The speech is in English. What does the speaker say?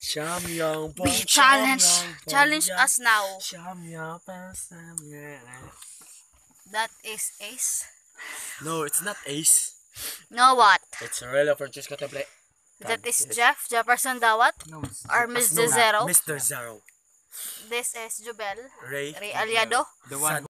Be challenge. Challenge us now. That is Ace. No, it's not Ace. No what? It's Aurelio Francisco Teble. That is Jeff Jefferson Dawat. No, Or Mr. Zero. Mr. Zero. This is Jubel. Ray. Ray Aliado. The one